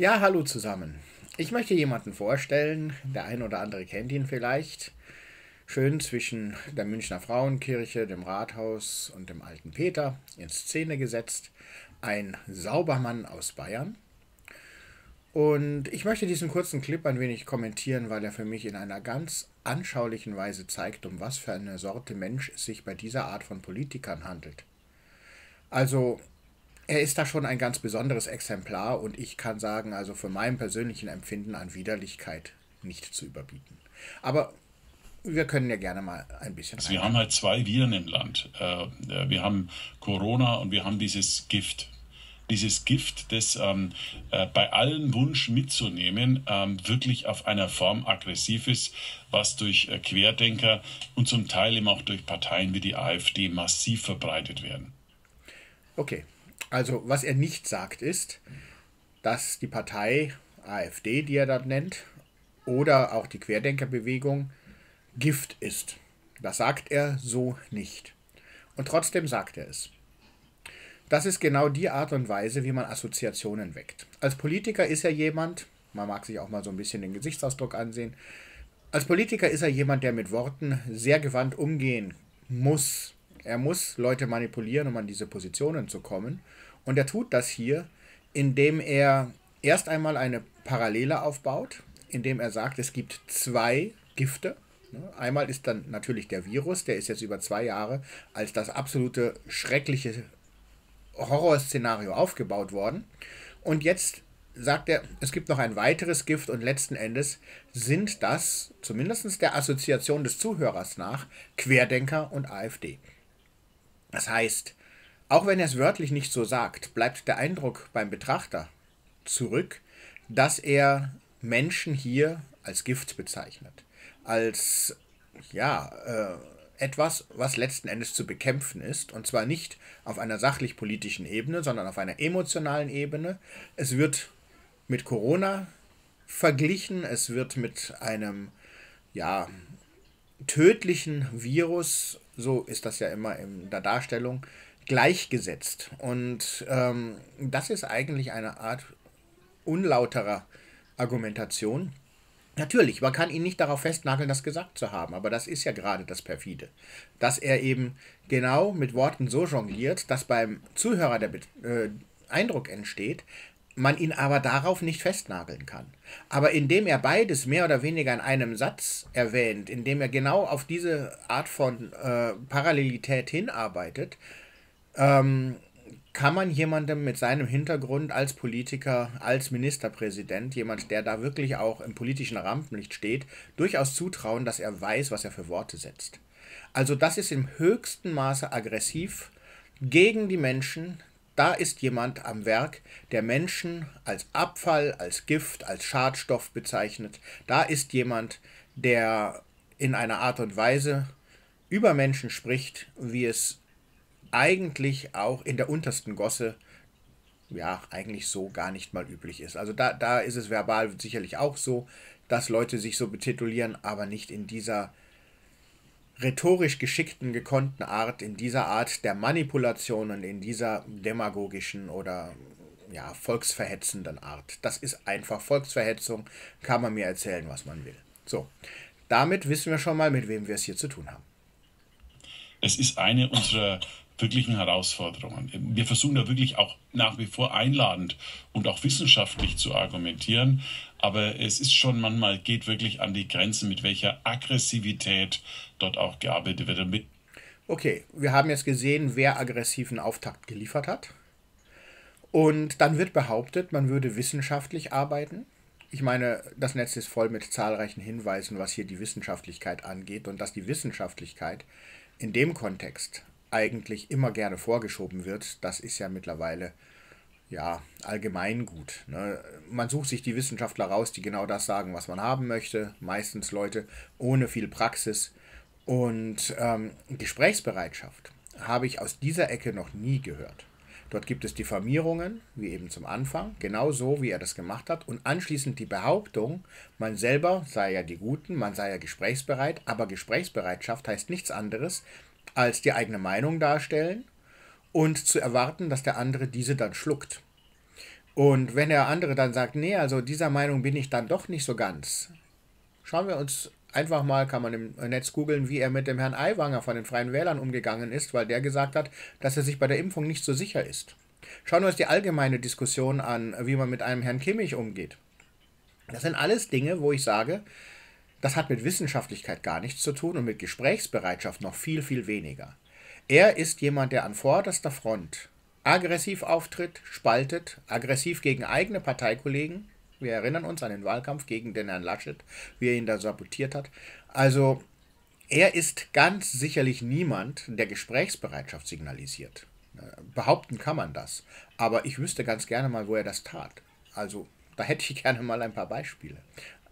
Ja, hallo zusammen. Ich möchte jemanden vorstellen, der ein oder andere kennt ihn vielleicht. Schön zwischen der Münchner Frauenkirche, dem Rathaus und dem alten Peter in Szene gesetzt. Ein Saubermann aus Bayern. Und ich möchte diesen kurzen Clip ein wenig kommentieren, weil er für mich in einer ganz anschaulichen Weise zeigt, um was für eine Sorte Mensch es sich bei dieser Art von Politikern handelt. Also er ist da schon ein ganz besonderes Exemplar und ich kann sagen, also für mein persönlichen Empfinden an Widerlichkeit nicht zu überbieten. Aber wir können ja gerne mal ein bisschen. Also wir haben halt zwei Viren im Land. Äh, äh, wir haben Corona und wir haben dieses Gift. Dieses Gift, das ähm, äh, bei allen Wunsch mitzunehmen, ähm, wirklich auf einer Form aggressiv ist, was durch äh, Querdenker und zum Teil eben auch durch Parteien wie die AfD massiv verbreitet werden. Okay, also, was er nicht sagt, ist, dass die Partei AfD, die er da nennt, oder auch die Querdenkerbewegung Gift ist. Das sagt er so nicht. Und trotzdem sagt er es. Das ist genau die Art und Weise, wie man Assoziationen weckt. Als Politiker ist er jemand, man mag sich auch mal so ein bisschen den Gesichtsausdruck ansehen, als Politiker ist er jemand, der mit Worten sehr gewandt umgehen muss. Er muss Leute manipulieren, um an diese Positionen zu kommen. Und er tut das hier, indem er erst einmal eine Parallele aufbaut, indem er sagt, es gibt zwei Gifte. Einmal ist dann natürlich der Virus, der ist jetzt über zwei Jahre als das absolute schreckliche Horrorszenario aufgebaut worden. Und jetzt sagt er, es gibt noch ein weiteres Gift und letzten Endes sind das, zumindest der Assoziation des Zuhörers nach, Querdenker und AfD. Das heißt, auch wenn er es wörtlich nicht so sagt, bleibt der Eindruck beim Betrachter zurück, dass er Menschen hier als Gift bezeichnet. Als, ja, äh, etwas, was letzten Endes zu bekämpfen ist. Und zwar nicht auf einer sachlich-politischen Ebene, sondern auf einer emotionalen Ebene. Es wird mit Corona verglichen, es wird mit einem, ja, tödlichen Virus, so ist das ja immer in der Darstellung, gleichgesetzt. Und ähm, das ist eigentlich eine Art unlauterer Argumentation. Natürlich, man kann ihn nicht darauf festnageln, das gesagt zu haben, aber das ist ja gerade das Perfide. Dass er eben genau mit Worten so jongliert, dass beim Zuhörer der äh, Eindruck entsteht, man ihn aber darauf nicht festnageln kann. Aber indem er beides mehr oder weniger in einem Satz erwähnt, indem er genau auf diese Art von äh, Parallelität hinarbeitet, ähm, kann man jemandem mit seinem Hintergrund als Politiker, als Ministerpräsident, jemand, der da wirklich auch im politischen Rampenlicht steht, durchaus zutrauen, dass er weiß, was er für Worte setzt. Also das ist im höchsten Maße aggressiv gegen die Menschen. Da ist jemand am Werk, der Menschen als Abfall, als Gift, als Schadstoff bezeichnet. Da ist jemand, der in einer Art und Weise über Menschen spricht, wie es eigentlich auch in der untersten Gosse ja eigentlich so gar nicht mal üblich ist. Also da, da ist es verbal sicherlich auch so, dass Leute sich so betitulieren, aber nicht in dieser rhetorisch geschickten, gekonnten Art, in dieser Art der Manipulation und in dieser demagogischen oder ja, volksverhetzenden Art. Das ist einfach Volksverhetzung, kann man mir erzählen, was man will. So, damit wissen wir schon mal, mit wem wir es hier zu tun haben. Es ist eine unserer wirklichen Herausforderungen. Wir versuchen da wirklich auch nach wie vor einladend und auch wissenschaftlich zu argumentieren, aber es ist schon manchmal geht wirklich an die Grenzen, mit welcher Aggressivität dort auch gearbeitet wird. Okay, wir haben jetzt gesehen, wer aggressiven Auftakt geliefert hat. Und dann wird behauptet, man würde wissenschaftlich arbeiten. Ich meine, das Netz ist voll mit zahlreichen Hinweisen, was hier die Wissenschaftlichkeit angeht und dass die Wissenschaftlichkeit in dem Kontext eigentlich immer gerne vorgeschoben wird, das ist ja mittlerweile ja allgemeingut. Ne? Man sucht sich die Wissenschaftler raus, die genau das sagen, was man haben möchte. Meistens Leute ohne viel Praxis. Und ähm, Gesprächsbereitschaft habe ich aus dieser Ecke noch nie gehört. Dort gibt es Diffamierungen, wie eben zum Anfang, genau so, wie er das gemacht hat, und anschließend die Behauptung, man selber sei ja die Guten, man sei ja gesprächsbereit, aber Gesprächsbereitschaft heißt nichts anderes, als die eigene Meinung darstellen und zu erwarten, dass der andere diese dann schluckt. Und wenn der andere dann sagt, nee, also dieser Meinung bin ich dann doch nicht so ganz, schauen wir uns einfach mal, kann man im Netz googeln, wie er mit dem Herrn Aiwanger von den Freien Wählern umgegangen ist, weil der gesagt hat, dass er sich bei der Impfung nicht so sicher ist. Schauen wir uns die allgemeine Diskussion an, wie man mit einem Herrn Kimmich umgeht. Das sind alles Dinge, wo ich sage, das hat mit Wissenschaftlichkeit gar nichts zu tun und mit Gesprächsbereitschaft noch viel, viel weniger. Er ist jemand, der an vorderster Front aggressiv auftritt, spaltet, aggressiv gegen eigene Parteikollegen. Wir erinnern uns an den Wahlkampf gegen den Herrn Laschet, wie er ihn da sabotiert hat. Also er ist ganz sicherlich niemand, der Gesprächsbereitschaft signalisiert. Behaupten kann man das. Aber ich wüsste ganz gerne mal, wo er das tat. Also da hätte ich gerne mal ein paar Beispiele.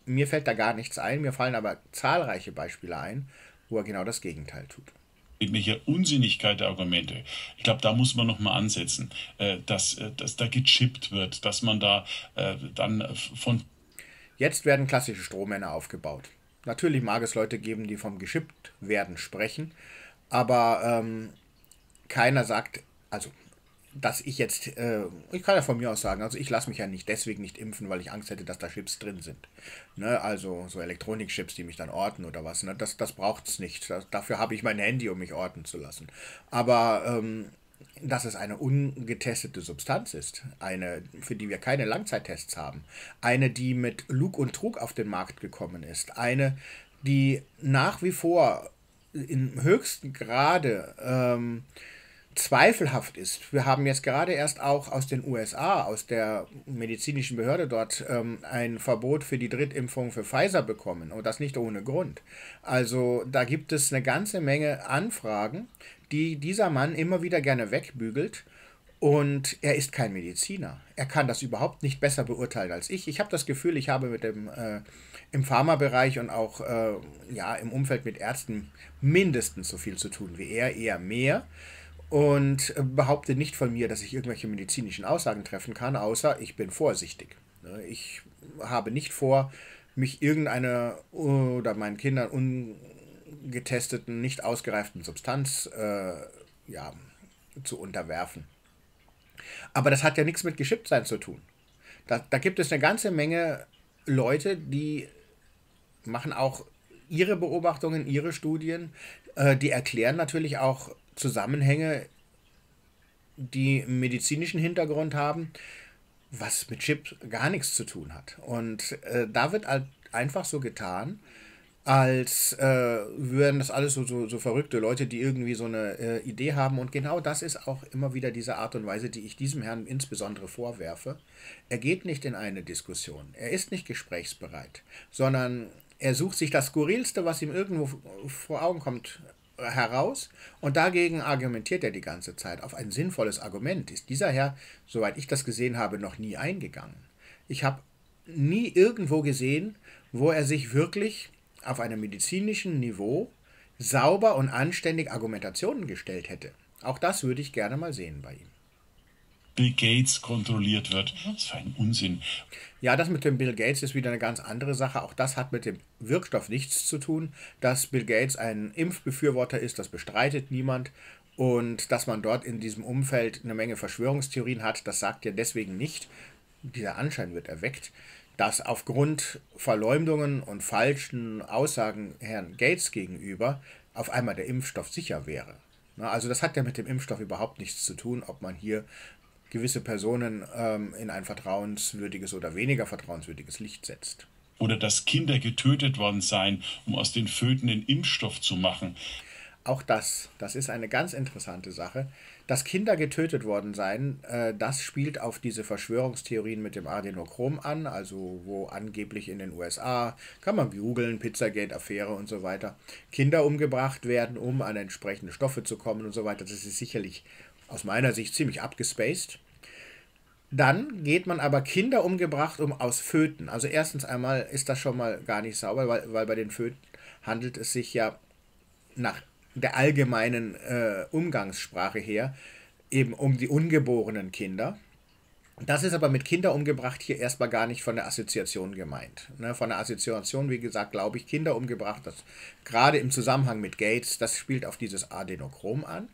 Mir fällt da gar nichts ein, mir fallen aber zahlreiche Beispiele ein, wo er genau das Gegenteil tut irgendwelche Unsinnigkeit der Argumente. Ich glaube, da muss man nochmal ansetzen, äh, dass, äh, dass da gechippt wird, dass man da äh, dann von. Jetzt werden klassische Strohmänner aufgebaut. Natürlich mag es Leute geben, die vom geschippt werden sprechen, aber ähm, keiner sagt, also dass ich jetzt, äh, ich kann ja von mir aus sagen, also ich lasse mich ja nicht deswegen nicht impfen, weil ich Angst hätte, dass da Chips drin sind. Ne? Also so Elektronikchips, die mich dann orten oder was. Ne? Das, das braucht es nicht. Das, dafür habe ich mein Handy, um mich orten zu lassen. Aber ähm, dass es eine ungetestete Substanz ist, eine, für die wir keine Langzeittests haben, eine, die mit Lug und Trug auf den Markt gekommen ist, eine, die nach wie vor im höchsten Grade ähm, zweifelhaft ist. Wir haben jetzt gerade erst auch aus den USA, aus der medizinischen Behörde dort, ähm, ein Verbot für die Drittimpfung für Pfizer bekommen und das nicht ohne Grund. Also da gibt es eine ganze Menge Anfragen, die dieser Mann immer wieder gerne wegbügelt. Und er ist kein Mediziner. Er kann das überhaupt nicht besser beurteilen als ich. Ich habe das Gefühl, ich habe mit dem äh, im Pharmabereich und auch äh, ja, im Umfeld mit Ärzten mindestens so viel zu tun wie er, eher mehr und behaupte nicht von mir, dass ich irgendwelche medizinischen Aussagen treffen kann, außer ich bin vorsichtig. Ne, ich habe nicht vor, mich irgendeiner oder meinen Kindern ungetesteten, nicht ausgereiften Substanz äh, ja, zu unterwerfen. Aber das hat ja nichts mit Geschipptsein zu tun. Da, da gibt es eine ganze Menge Leute, die machen auch ihre Beobachtungen, ihre Studien, äh, die erklären natürlich auch Zusammenhänge, die medizinischen Hintergrund haben, was mit Chip gar nichts zu tun hat. Und äh, da wird halt einfach so getan, als äh, würden das alles so, so, so verrückte Leute, die irgendwie so eine äh, Idee haben. Und genau das ist auch immer wieder diese Art und Weise, die ich diesem Herrn insbesondere vorwerfe. Er geht nicht in eine Diskussion. Er ist nicht gesprächsbereit, sondern er sucht sich das Skurrilste, was ihm irgendwo vor Augen kommt, heraus und dagegen argumentiert er die ganze Zeit. Auf ein sinnvolles Argument ist dieser Herr, soweit ich das gesehen habe, noch nie eingegangen. Ich habe nie irgendwo gesehen, wo er sich wirklich auf einem medizinischen Niveau sauber und anständig Argumentationen gestellt hätte. Auch das würde ich gerne mal sehen bei ihm. Bill Gates kontrolliert wird. Das ist ein Unsinn. Ja, das mit dem Bill Gates ist wieder eine ganz andere Sache. Auch das hat mit dem Wirkstoff nichts zu tun. Dass Bill Gates ein Impfbefürworter ist, das bestreitet niemand. Und dass man dort in diesem Umfeld eine Menge Verschwörungstheorien hat, das sagt ja deswegen nicht, dieser Anschein wird erweckt, dass aufgrund Verleumdungen und falschen Aussagen Herrn Gates gegenüber auf einmal der Impfstoff sicher wäre. Also das hat ja mit dem Impfstoff überhaupt nichts zu tun, ob man hier gewisse Personen ähm, in ein vertrauenswürdiges oder weniger vertrauenswürdiges Licht setzt. Oder dass Kinder getötet worden seien, um aus den Föten den Impfstoff zu machen. Auch das, das ist eine ganz interessante Sache. Dass Kinder getötet worden seien, äh, das spielt auf diese Verschwörungstheorien mit dem Adenochrom an, also wo angeblich in den USA, kann man googeln, Pizzagate-Affäre und so weiter, Kinder umgebracht werden, um an entsprechende Stoffe zu kommen und so weiter. Das ist sicherlich aus meiner Sicht ziemlich abgespaced. Dann geht man aber Kinder umgebracht um aus Föten. Also erstens einmal ist das schon mal gar nicht sauber, weil, weil bei den Föten handelt es sich ja nach der allgemeinen äh, Umgangssprache her eben um die ungeborenen Kinder. Das ist aber mit Kinder umgebracht hier erstmal gar nicht von der Assoziation gemeint. Ne, von der Assoziation, wie gesagt, glaube ich, Kinder umgebracht, das gerade im Zusammenhang mit Gates, das spielt auf dieses Adenochrom an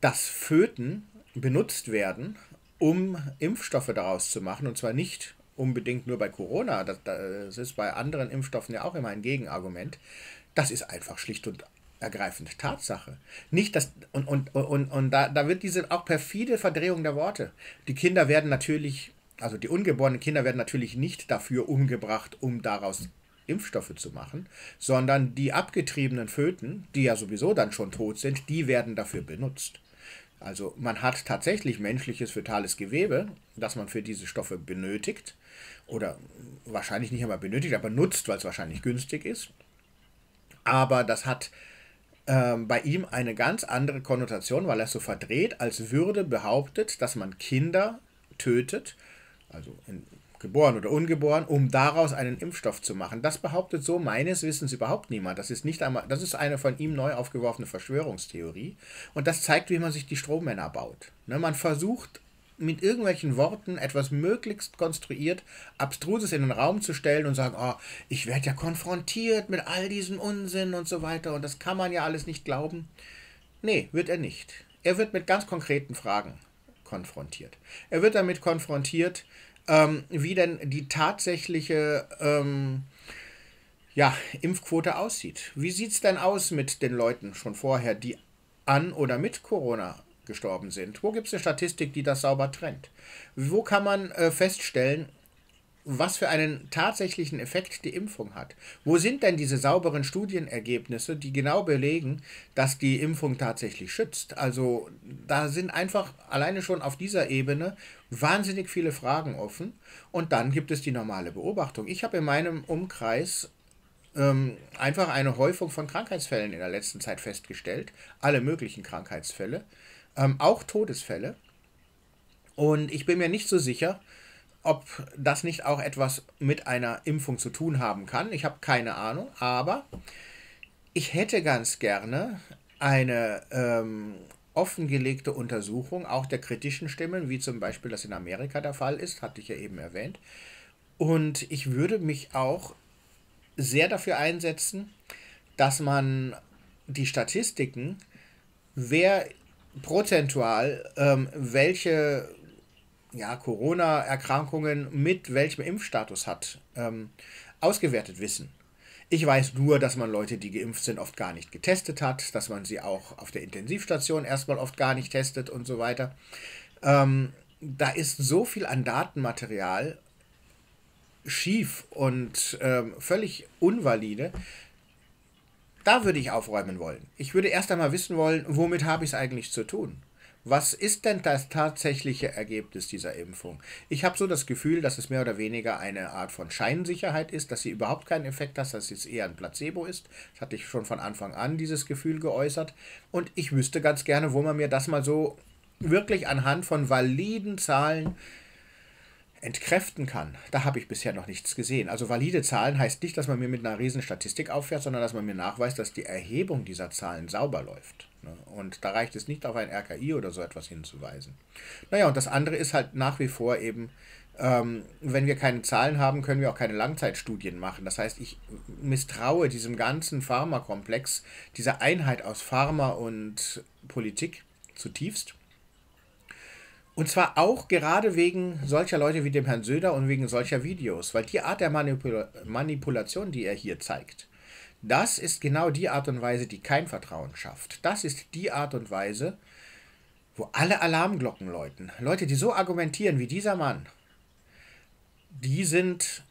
dass Föten benutzt werden, um Impfstoffe daraus zu machen. Und zwar nicht unbedingt nur bei Corona, das, das ist bei anderen Impfstoffen ja auch immer ein Gegenargument. Das ist einfach schlicht und ergreifend Tatsache. Nicht, dass, und, und, und, und da, da wird diese auch perfide Verdrehung der Worte. Die Kinder werden natürlich, also die ungeborenen Kinder werden natürlich nicht dafür umgebracht, um daraus Impfstoffe zu machen, sondern die abgetriebenen Föten, die ja sowieso dann schon tot sind, die werden dafür benutzt. Also man hat tatsächlich menschliches fötales Gewebe, das man für diese Stoffe benötigt oder wahrscheinlich nicht einmal benötigt, aber nutzt, weil es wahrscheinlich günstig ist. Aber das hat ähm, bei ihm eine ganz andere Konnotation, weil er es so verdreht, als würde behauptet, dass man Kinder tötet, also geboren oder ungeboren, um daraus einen Impfstoff zu machen. Das behauptet so meines Wissens überhaupt niemand. Das ist nicht einmal, das ist eine von ihm neu aufgeworfene Verschwörungstheorie. Und das zeigt, wie man sich die Strommänner baut. Ne, man versucht mit irgendwelchen Worten etwas möglichst konstruiert, Abstruses in den Raum zu stellen und sagen, oh, ich werde ja konfrontiert mit all diesem Unsinn und so weiter und das kann man ja alles nicht glauben. Nee, wird er nicht. Er wird mit ganz konkreten Fragen konfrontiert. Er wird damit konfrontiert, ähm, wie denn die tatsächliche ähm, ja, Impfquote aussieht. Wie sieht es denn aus mit den Leuten schon vorher, die an oder mit Corona gestorben sind? Wo gibt es eine Statistik, die das sauber trennt? Wo kann man äh, feststellen, was für einen tatsächlichen Effekt die Impfung hat? Wo sind denn diese sauberen Studienergebnisse, die genau belegen, dass die Impfung tatsächlich schützt? Also da sind einfach alleine schon auf dieser Ebene wahnsinnig viele Fragen offen. Und dann gibt es die normale Beobachtung. Ich habe in meinem Umkreis ähm, einfach eine Häufung von Krankheitsfällen in der letzten Zeit festgestellt. Alle möglichen Krankheitsfälle ähm, auch Todesfälle. Und ich bin mir nicht so sicher, ob das nicht auch etwas mit einer Impfung zu tun haben kann. Ich habe keine Ahnung, aber ich hätte ganz gerne eine ähm, offengelegte Untersuchung auch der kritischen Stimmen, wie zum Beispiel das in Amerika der Fall ist, hatte ich ja eben erwähnt. Und ich würde mich auch sehr dafür einsetzen, dass man die Statistiken, wer prozentual, ähm, welche ja, Corona-Erkrankungen mit welchem Impfstatus hat, ähm, ausgewertet wissen. Ich weiß nur, dass man Leute, die geimpft sind, oft gar nicht getestet hat, dass man sie auch auf der Intensivstation erstmal oft gar nicht testet und so weiter. Ähm, da ist so viel an Datenmaterial schief und ähm, völlig unvalide, da würde ich aufräumen wollen. Ich würde erst einmal wissen wollen, womit habe ich es eigentlich zu tun? Was ist denn das tatsächliche Ergebnis dieser Impfung? Ich habe so das Gefühl, dass es mehr oder weniger eine Art von Scheinsicherheit ist, dass sie überhaupt keinen Effekt hat, dass es eher ein Placebo ist. Das hatte ich schon von Anfang an dieses Gefühl geäußert. Und ich wüsste ganz gerne, wo man mir das mal so wirklich anhand von validen Zahlen entkräften kann, da habe ich bisher noch nichts gesehen. Also valide Zahlen heißt nicht, dass man mir mit einer riesen Statistik auffährt, sondern dass man mir nachweist, dass die Erhebung dieser Zahlen sauber läuft. Ne? Und da reicht es nicht auf ein RKI oder so etwas hinzuweisen. Naja, und das andere ist halt nach wie vor eben, ähm, wenn wir keine Zahlen haben, können wir auch keine Langzeitstudien machen. Das heißt, ich misstraue diesem ganzen Pharmakomplex, dieser Einheit aus Pharma und Politik zutiefst. Und zwar auch gerade wegen solcher Leute wie dem Herrn Söder und wegen solcher Videos, weil die Art der Manipula Manipulation, die er hier zeigt, das ist genau die Art und Weise, die kein Vertrauen schafft. Das ist die Art und Weise, wo alle Alarmglocken läuten. Leute, die so argumentieren wie dieser Mann, die sind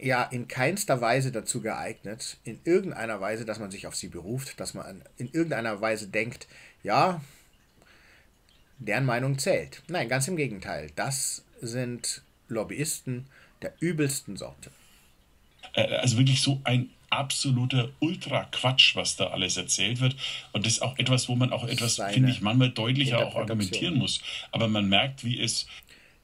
ja in keinster Weise dazu geeignet, in irgendeiner Weise, dass man sich auf sie beruft, dass man in irgendeiner Weise denkt, ja, deren Meinung zählt. Nein, ganz im Gegenteil. Das sind Lobbyisten der übelsten Sorte. Äh, also wirklich so ein absoluter Ultra-Quatsch, was da alles erzählt wird. Und das ist auch etwas, wo man auch etwas, finde ich, manchmal deutlicher auch argumentieren muss. Aber man merkt, wie es.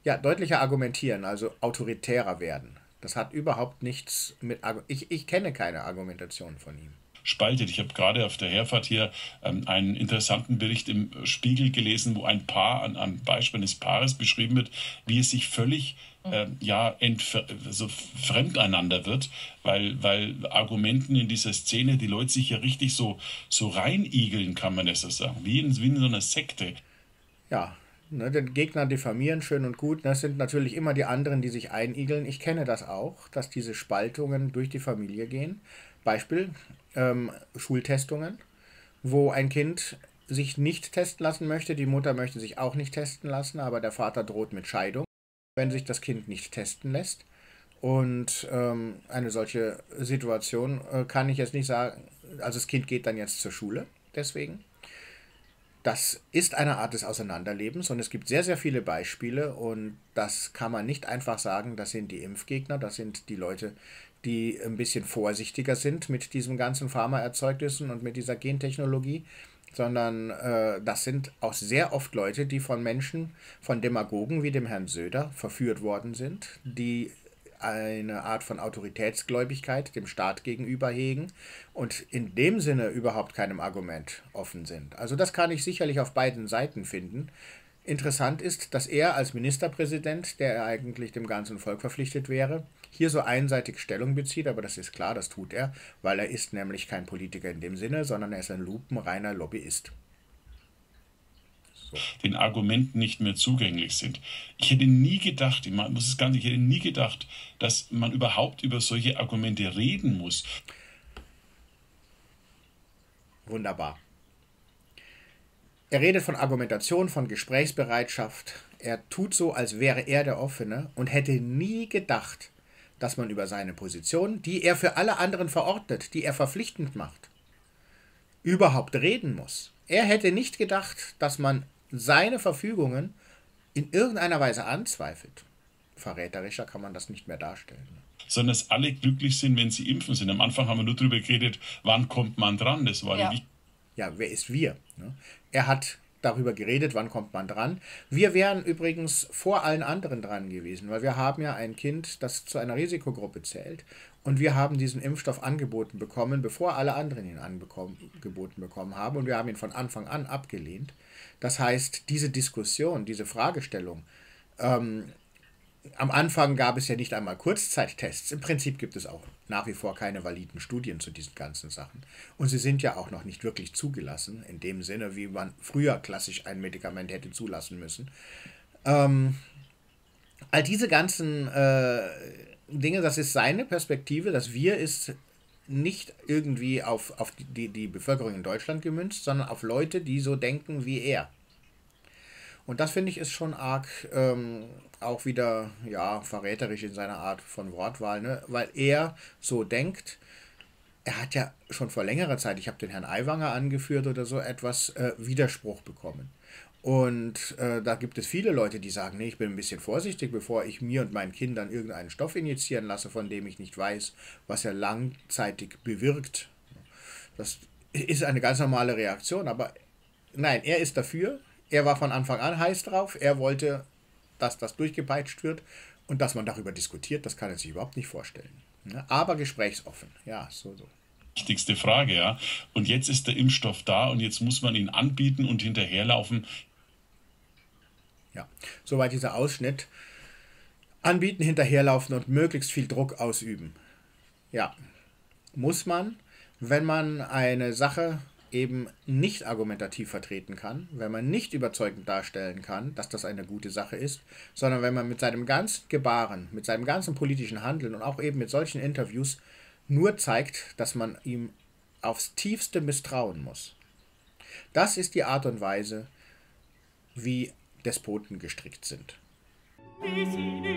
Ja, deutlicher argumentieren, also autoritärer werden. Das hat überhaupt nichts mit. Ich, ich kenne keine Argumentation von ihm spaltet. Ich habe gerade auf der Herfahrt hier ähm, einen interessanten Bericht im Spiegel gelesen, wo ein Paar an, am Beispiel eines Paares beschrieben wird, wie es sich völlig äh, ja, so fremd einander wird, weil, weil Argumenten in dieser Szene die Leute sich ja richtig so, so reinigeln, kann man es so sagen, wie in, wie in so einer Sekte. Ja, Ne, den Gegner diffamieren, schön und gut. Das sind natürlich immer die anderen, die sich einigeln. Ich kenne das auch, dass diese Spaltungen durch die Familie gehen. Beispiel ähm, Schultestungen, wo ein Kind sich nicht testen lassen möchte. Die Mutter möchte sich auch nicht testen lassen, aber der Vater droht mit Scheidung, wenn sich das Kind nicht testen lässt. Und ähm, eine solche Situation äh, kann ich jetzt nicht sagen. Also das Kind geht dann jetzt zur Schule, deswegen. Das ist eine Art des Auseinanderlebens und es gibt sehr, sehr viele Beispiele und das kann man nicht einfach sagen, das sind die Impfgegner, das sind die Leute, die ein bisschen vorsichtiger sind mit diesen ganzen Pharmaerzeugnissen und mit dieser Gentechnologie, sondern äh, das sind auch sehr oft Leute, die von Menschen, von Demagogen wie dem Herrn Söder verführt worden sind, die eine Art von Autoritätsgläubigkeit dem Staat gegenüber hegen und in dem Sinne überhaupt keinem Argument offen sind. Also das kann ich sicherlich auf beiden Seiten finden. Interessant ist, dass er als Ministerpräsident, der eigentlich dem ganzen Volk verpflichtet wäre, hier so einseitig Stellung bezieht, aber das ist klar, das tut er, weil er ist nämlich kein Politiker in dem Sinne, sondern er ist ein lupenreiner Lobbyist den Argumenten nicht mehr zugänglich sind. Ich hätte nie gedacht, ich muss es ganz, ich hätte nie gedacht, dass man überhaupt über solche Argumente reden muss. Wunderbar. Er redet von Argumentation, von Gesprächsbereitschaft. Er tut so, als wäre er der Offene und hätte nie gedacht, dass man über seine Position, die er für alle anderen verordnet, die er verpflichtend macht, überhaupt reden muss. Er hätte nicht gedacht, dass man seine Verfügungen in irgendeiner Weise anzweifelt. Verräterischer kann man das nicht mehr darstellen. Sondern dass alle glücklich sind, wenn sie impfen sind. Am Anfang haben wir nur darüber geredet, wann kommt man dran. Das war ja. Ja, wer ist wir? Ne? Er hat darüber geredet, wann kommt man dran. Wir wären übrigens vor allen anderen dran gewesen, weil wir haben ja ein Kind, das zu einer Risikogruppe zählt. Und wir haben diesen Impfstoff angeboten bekommen, bevor alle anderen ihn angeboten bekommen haben. Und wir haben ihn von Anfang an abgelehnt. Das heißt, diese Diskussion, diese Fragestellung, ähm, am Anfang gab es ja nicht einmal Kurzzeittests. Im Prinzip gibt es auch nach wie vor keine validen Studien zu diesen ganzen Sachen. Und sie sind ja auch noch nicht wirklich zugelassen, in dem Sinne, wie man früher klassisch ein Medikament hätte zulassen müssen. Ähm, all diese ganzen äh, Dinge, das ist seine Perspektive. Das Wir ist nicht irgendwie auf, auf die, die Bevölkerung in Deutschland gemünzt, sondern auf Leute, die so denken wie er. Und das finde ich ist schon arg ähm, auch wieder ja, verräterisch in seiner Art von Wortwahl, ne? weil er so denkt. Er hat ja schon vor längerer Zeit, ich habe den Herrn Aiwanger angeführt oder so, etwas äh, Widerspruch bekommen. Und äh, da gibt es viele Leute, die sagen, nee, ich bin ein bisschen vorsichtig, bevor ich mir und meinen Kindern irgendeinen Stoff injizieren lasse, von dem ich nicht weiß, was er langzeitig bewirkt. Das ist eine ganz normale Reaktion, aber nein, er ist dafür. Er war von Anfang an heiß drauf. Er wollte, dass das durchgepeitscht wird und dass man darüber diskutiert, das kann er sich überhaupt nicht vorstellen. Ne? Aber gesprächsoffen, ja, so, so wichtigste Frage, ja. Und jetzt ist der Impfstoff da und jetzt muss man ihn anbieten und hinterherlaufen. Ja, soweit dieser Ausschnitt. Anbieten, hinterherlaufen und möglichst viel Druck ausüben. Ja, muss man, wenn man eine Sache eben nicht argumentativ vertreten kann, wenn man nicht überzeugend darstellen kann, dass das eine gute Sache ist, sondern wenn man mit seinem ganzen Gebaren, mit seinem ganzen politischen Handeln und auch eben mit solchen Interviews nur zeigt, dass man ihm aufs tiefste misstrauen muss. Das ist die Art und Weise, wie Despoten gestrickt sind. Musik